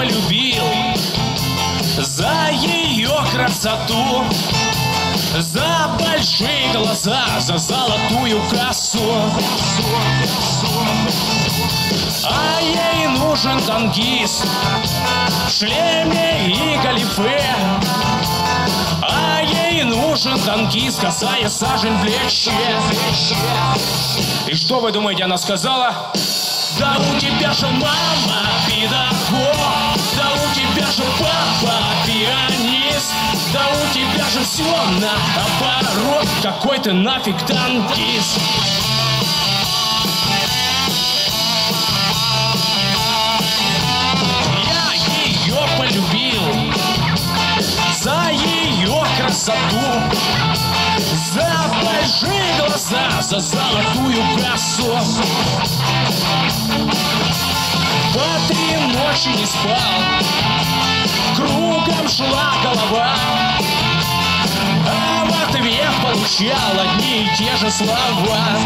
полюбил За ее красоту За большие глаза, за золотую кассу А ей нужен танкист В шлеме и галифе а ей нужен танкист, касая сажен в плече. И что вы думаете, она сказала? Да у тебя же мама беда. Все наоборот, какой ты нафиг танкист. Я ее полюбил. За ее красоту, за большие глаза, за золотую косу. По три ночи не спал, получал одни и те же слова.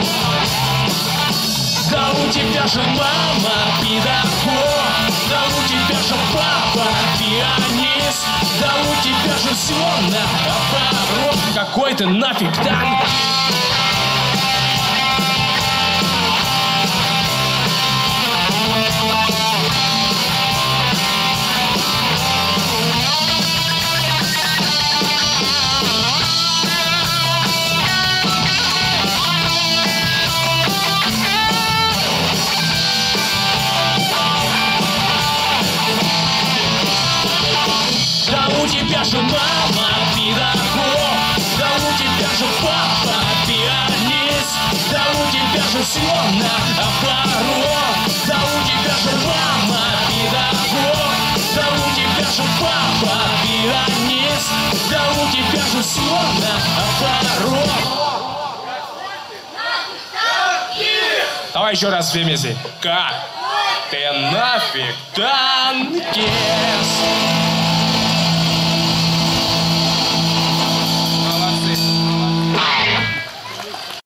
Да у тебя же мама педагог, да у тебя же папа пианист, да у тебя же все наоборот, какой ты нафиг танк. Тебя же все наоборот, да у тебя же мама педагог, да у тебя же папа пианист, да у тебя же все наоборот. Давай еще раз все вместе. Как ты нафиг танкист?